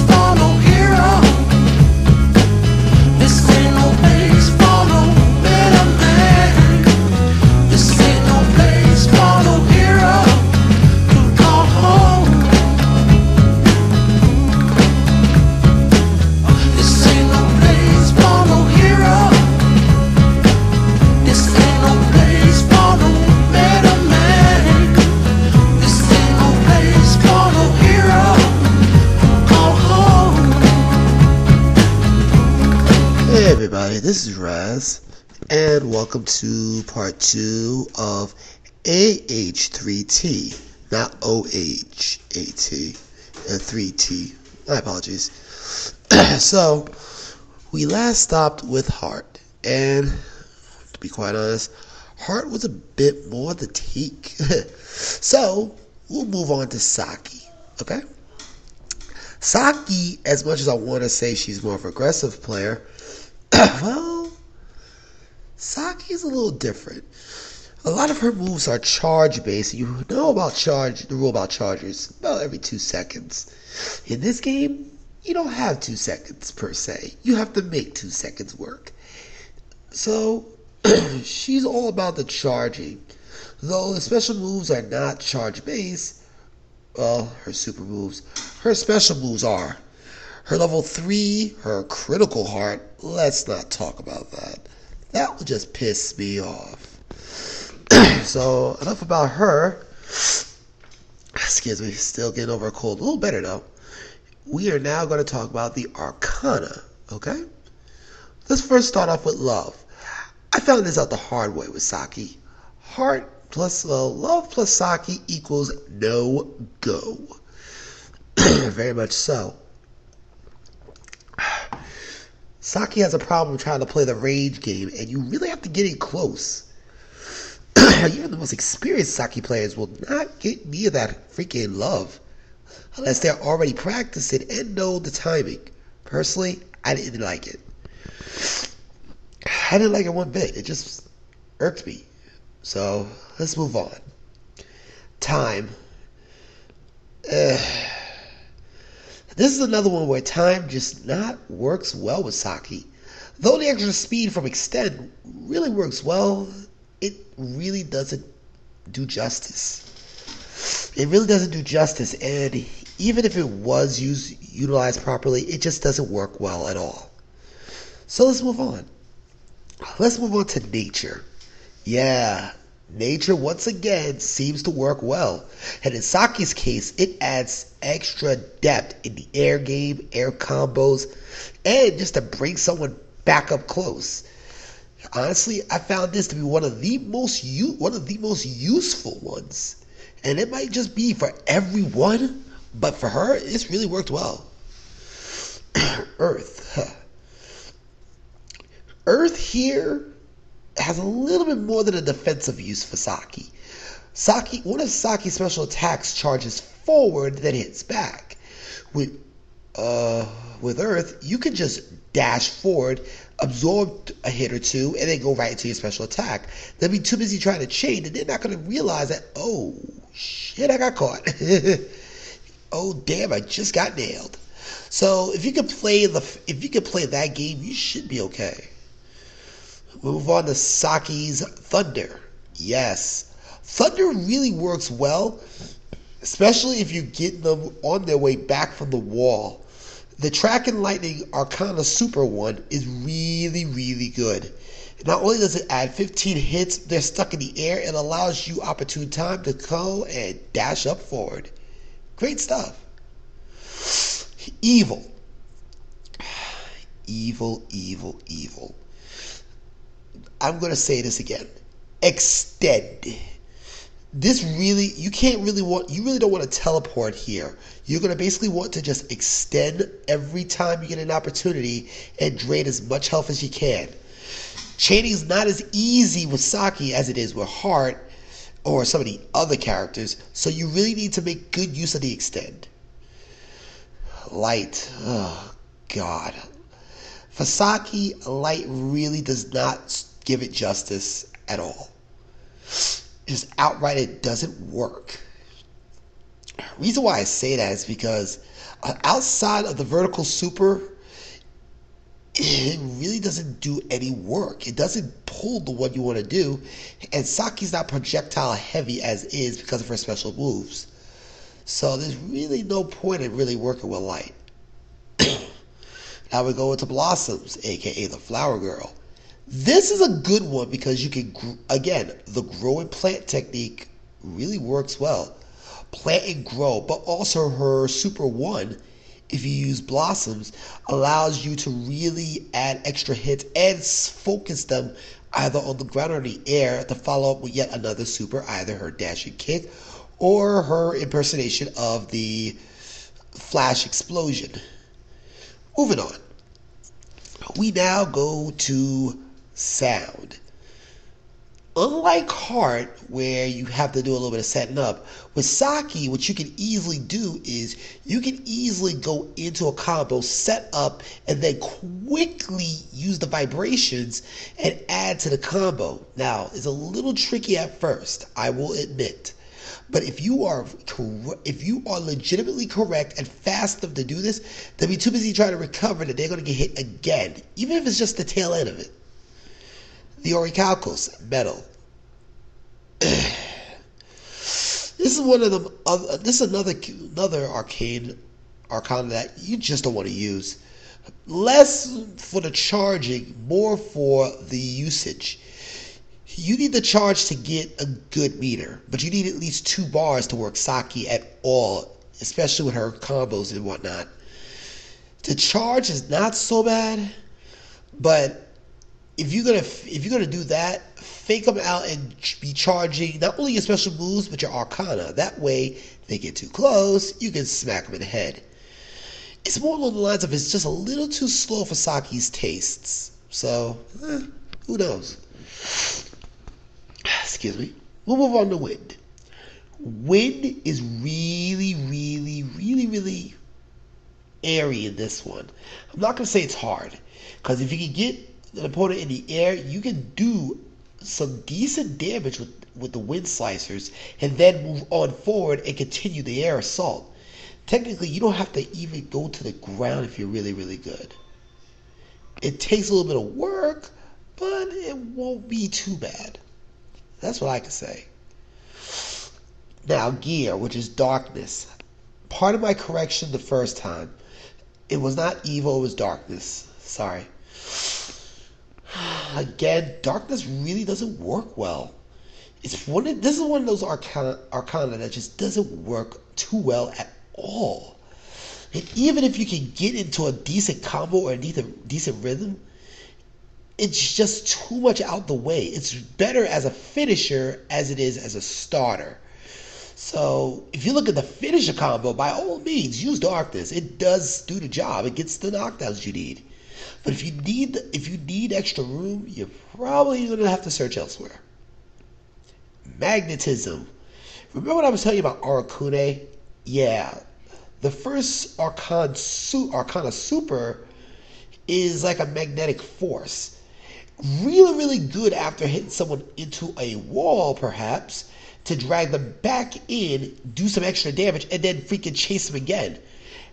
for Everybody, this is Raz, and welcome to part two of AH3T, not OH8T, uh, 3T. My apologies. so, we last stopped with Heart, and to be quite honest, Heart was a bit more the teak. so, we'll move on to Saki, okay? Saki, as much as I want to say she's more of an aggressive player, well, Saki's a little different. A lot of her moves are charge based. You know about charge, the rule about chargers, about every two seconds. In this game, you don't have two seconds per se. You have to make two seconds work. So, she's all about the charging. Though the special moves are not charge based, well, her super moves, her special moves are. Her level 3, her critical heart, let's not talk about that. That will just piss me off. so, enough about her. Excuse me, still getting over a cold. A little better though. We are now going to talk about the Arcana, okay? Let's first start off with love. I found this out the hard way with Saki. Heart plus, love plus Saki equals no go. Very much so. Saki has a problem trying to play the rage game, and you really have to get in close. Even the most experienced Saki players will not get near that freaking love unless they're already practicing and know the timing. Personally, I didn't like it. I didn't like it one bit. It just irked me. So let's move on. Time. This is another one where time just not works well with Saki. Though the extra speed from Extend really works well, it really doesn't do justice. It really doesn't do justice, and even if it was used utilized properly, it just doesn't work well at all. So let's move on. Let's move on to nature. Yeah, nature once again seems to work well. And in Saki's case, it adds extra depth in the air game, air combos, and just to bring someone back up close. Honestly, I found this to be one of the most u- one of the most useful ones. And it might just be for everyone, but for her, it's really worked well. Earth. Earth here has a little bit more than a defensive use for Saki. Saki, one of Saki's special attacks charges forward, then hits back. With uh, with Earth, you can just dash forward, absorb a hit or two, and then go right into your special attack. They'll be too busy trying to chain, and they're not going to realize that. Oh shit! I got caught. oh damn! I just got nailed. So if you could play the if you could play that game, you should be okay. Move on to Saki's Thunder. Yes, Thunder really works well, especially if you get them on their way back from the wall. The Track and Lightning Arcana Super one is really, really good. Not only does it add 15 hits, they're stuck in the air, it allows you opportune time to go and dash up forward. Great stuff. Evil. Evil, evil, evil. I'm going to say this again. Extend. This really, you can't really want, you really don't want to teleport here. You're going to basically want to just extend every time you get an opportunity and drain as much health as you can. Chaining is not as easy with Saki as it is with Heart or some of the other characters, so you really need to make good use of the extend. Light. Oh, God. For Saki, Light really does not give it justice at all. Just outright, it doesn't work. Reason why I say that is because uh, outside of the vertical super, it really doesn't do any work. It doesn't pull the one you want to do, and Saki's not projectile heavy as is because of her special moves. So there's really no point in really working with light. now we go into Blossoms, aka the Flower Girl. This is a good one because you can, again, the grow and plant technique really works well. Plant and grow, but also her Super 1, if you use Blossoms, allows you to really add extra hits and focus them either on the ground or the air to follow up with yet another super, either her dashing kick or her impersonation of the flash explosion. Moving on. We now go to sound. Unlike Heart, where you have to do a little bit of setting up, with Saki, what you can easily do is you can easily go into a combo, set up, and then quickly use the vibrations and add to the combo. Now, it's a little tricky at first, I will admit. But if you are if you are legitimately correct and fast enough to do this, they'll be too busy trying to recover that they're going to get hit again, even if it's just the tail end of it. The Orichalcos, metal. this is one of them. Uh, this is another another arcane arcana that you just don't want to use. Less for the charging, more for the usage. You need the charge to get a good meter, but you need at least two bars to work Saki at all, especially with her combos and whatnot. The charge is not so bad, but if you're gonna if you're gonna do that, fake them out and be charging not only your special moves but your Arcana. That way, if they get too close, you can smack them in the head. It's more along the lines of it's just a little too slow for Saki's tastes. So, eh, who knows? Excuse me. We'll move on to wind. Wind is really, really, really, really airy in this one. I'm not gonna say it's hard, because if you can get an opponent in the air, you can do some decent damage with with the wind slicers, and then move on forward and continue the air assault. Technically, you don't have to even go to the ground if you're really, really good. It takes a little bit of work, but it won't be too bad. That's what I can say. Now, gear, which is darkness. Part of my correction the first time. It was not evil, it was darkness. Sorry. Again, darkness really doesn't work well. It's one of, this is one of those arcana, arcana that just doesn't work too well at all. And even if you can get into a decent combo or a decent, decent rhythm, it's just too much out the way. It's better as a finisher as it is as a starter. So if you look at the finisher combo, by all means, use darkness. It does do the job. It gets the knockdowns you need. But if you need if you need extra room, you're probably gonna have to search elsewhere. Magnetism. Remember what I was telling you about Arakune? Yeah. The first Arcana, su- Arcana Super is like a magnetic force. Really, really good after hitting someone into a wall, perhaps, to drag them back in, do some extra damage, and then freaking chase them again.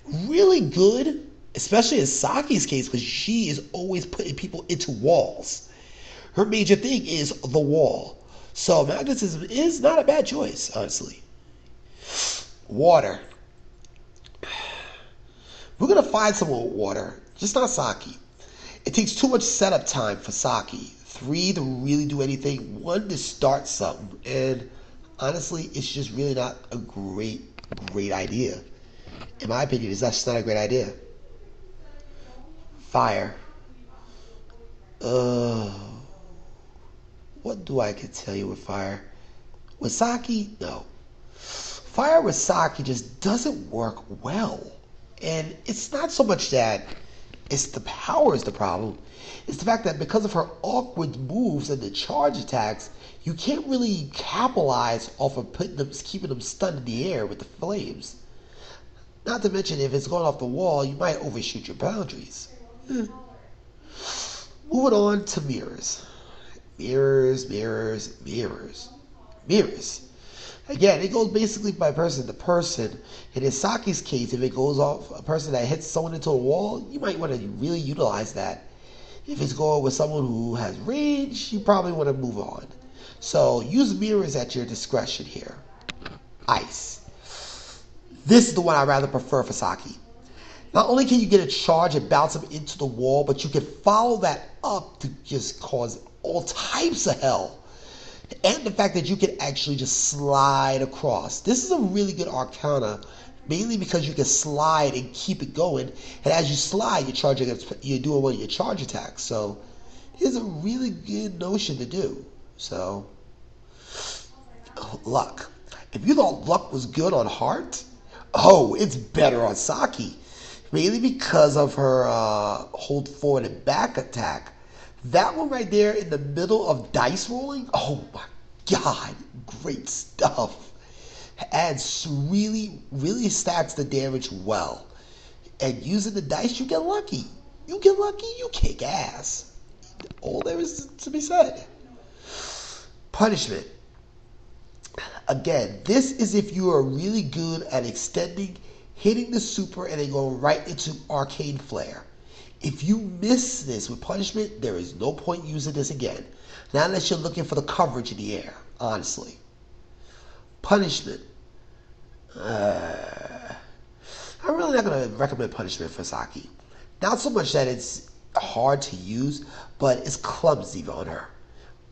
Really good, especially in Saki's case, because she is always putting people into walls. Her major thing is the wall. So magnetism is not a bad choice, honestly. Water. We're gonna find someone with water, just not Saki. It takes too much setup time for Saki. Three to really do anything. One to start something. And honestly, it's just really not a great, great idea. In my opinion, it's just not a great idea. Fire. Uh, what do I could tell you with fire? With Saki, no. Fire with Saki just doesn't work well. And it's not so much that it's the power is the problem. It's the fact that because of her awkward moves and the charge attacks, you can't really capitalize off of putting them, keeping them stunned in the air with the flames. Not to mention, if it's going off the wall, you might overshoot your boundaries. Hmm. Moving on to mirrors. Mirrors, mirrors, mirrors, mirrors. Again, it goes basically by person to person. In Isaki's case, if it goes off a person that hits someone into a wall, you might want to really utilize that. If it's going with someone who has rage, you probably want to move on. So use mirrors at your discretion here. Ice. This is the one I rather prefer for Saki. Not only can you get a charge and bounce them into the wall, but you can follow that up to just cause all types of hell. And the fact that you can actually just slide across. This is a really good arcana, mainly because you can slide and keep it going. And as you slide, you're charging you're doing one of your charge attacks. So it's a really good notion to do. So luck. If you thought luck was good on Heart, oh, it's better on Saki mainly because of her uh, hold forward and back attack. That one right there in the middle of dice rolling, oh my god, great stuff. Adds really, really stacks the damage well. And using the dice, you get lucky. You get lucky, you kick ass. All there is to be said. Punishment. Again, this is if you are really good at extending hitting the super and then going right into Arcade flare. If you miss this with punishment, there is no point using this again. Not unless you're looking for the coverage in the air, honestly. Punishment. Uh, I'm really not going to recommend punishment for Saki. Not so much that it's hard to use, but it's clumsy on her.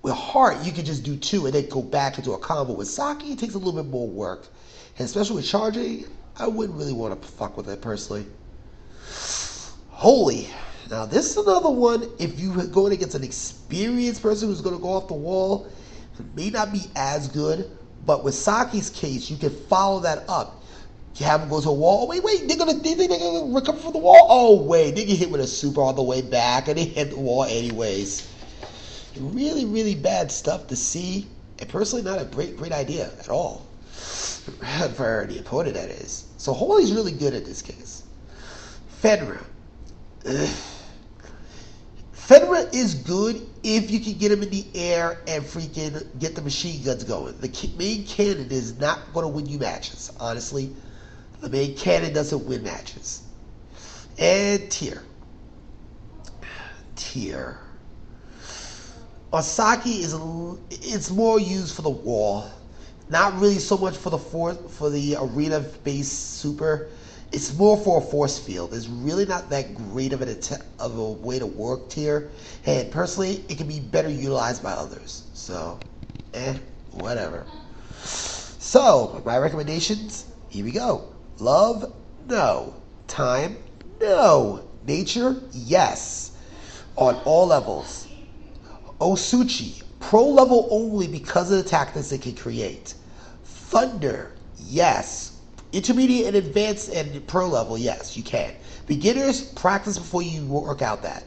With Heart, you can just do two and then go back into a combo. With Saki, it takes a little bit more work. And especially with charging, I wouldn't really want to fuck with it personally. Holy. Now, this is another one. If you're going against an experienced person who's going to go off the wall, it may not be as good. But with Saki's case, you can follow that up. You have him go to a wall. Oh, wait, wait, they're gonna they think they're gonna recover from the wall. Oh wait, they get hit with a super all the way back, and they hit the wall anyways. Really, really bad stuff to see, and personally, not a great, great idea at all the opponent. That is. So Holy's really good at this case. Fedra. Ugh. Fenrir is good if you can get him in the air and freaking get the machine guns going. The main cannon is not going to win you matches, honestly. The main cannon doesn't win matches. And tier. Tier. Osaki is it's more used for the wall not really so much for the for, for the arena based super. It's more for a force field. It's really not that great of an att- of a way to work here. And personally, it can be better utilized by others. So, eh, whatever. So, my recommendations. Here we go. Love, no. Time, no. Nature, yes. On all levels. Osuchi, pro level only because of the tactics it can create. Thunder, yes. Intermediate and advanced and pro level, yes, you can. Beginners, practice before you work out that.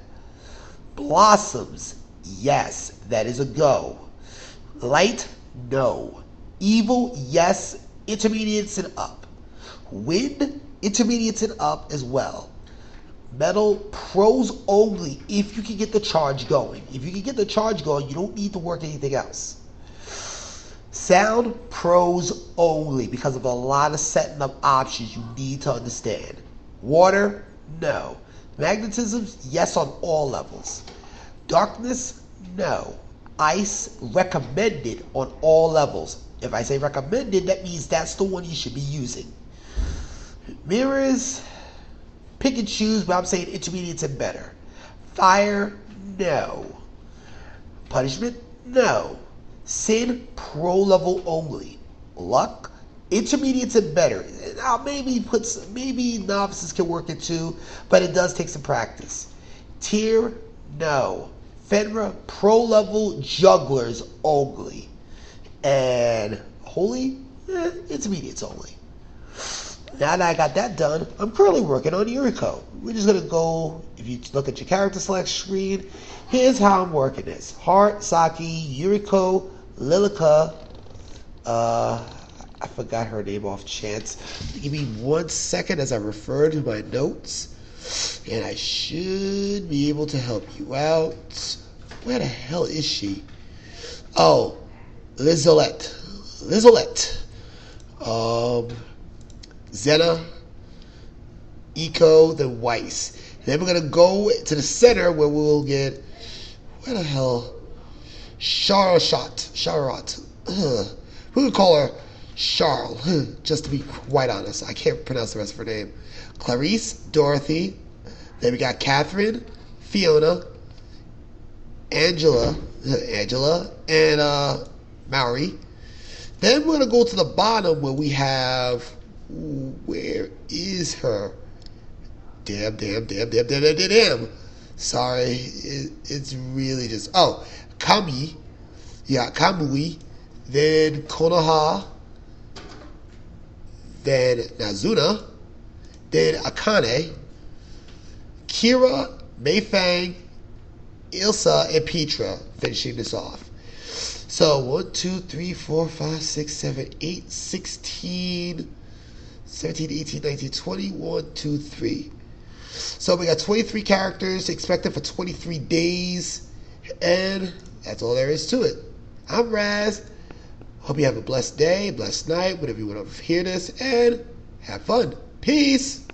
Blossoms, yes, that is a go. Light, no. Evil, yes. Intermediates and up. Wind, intermediates and up as well. Metal, pros only if you can get the charge going. If you can get the charge going, you don't need to work anything else. Sound pros only because of a lot of setting up options you need to understand. Water, no. Magnetism, yes on all levels. Darkness, no. Ice, recommended on all levels. If I say recommended, that means that's the one you should be using. Mirrors, pick and choose, but I'm saying intermediates and better. Fire, no. Punishment, no. Sin, pro level only. Luck, intermediates and better. Now maybe puts maybe novices can work it too, but it does take some practice. Tier, no. Fenrir, pro level jugglers only. And Holy, eh, intermediates only. Now that I got that done, I'm currently working on Yoriko. We're just gonna go, if you look at your character select screen, here's how I'm working this. Heart, Saki, Yoriko, Lilica, uh, I forgot her name off chance. Give me one second as I refer to my notes, and I should be able to help you out. Where the hell is she? Oh, Lieselotte. Lieselotte. um, Zena, Eko, then Weiss. then we're gonna go to the center where we'll get where the hell Charlotte. Charlotte. Ugh. We could call her Charles, just to be quite honest. I can't pronounce the rest of her name. Clarice, Dorothy. Then we got Catherine, Fiona, Angela, Angela, and uh, Maury. Then we're gonna go to the bottom where we have where is her? Damn, damn, damn, damn, damn, damn, damn. damn. Sorry, it, it's really just oh Kami, yeah Kamui, then Konoha, then Nazuna, then Akane, Kira, Meifang, Ilsa, and Petra finishing this off. So 1, 2, 3, 4, 5, 6, 7, 8, 16, 17, 18, 19, 20, 1, 2, 3. So we got 23 characters expected for 23 days. And that's all there is to it. I'm Raz. Hope you have a blessed day, blessed night, whenever you want to hear this, and have fun. Peace.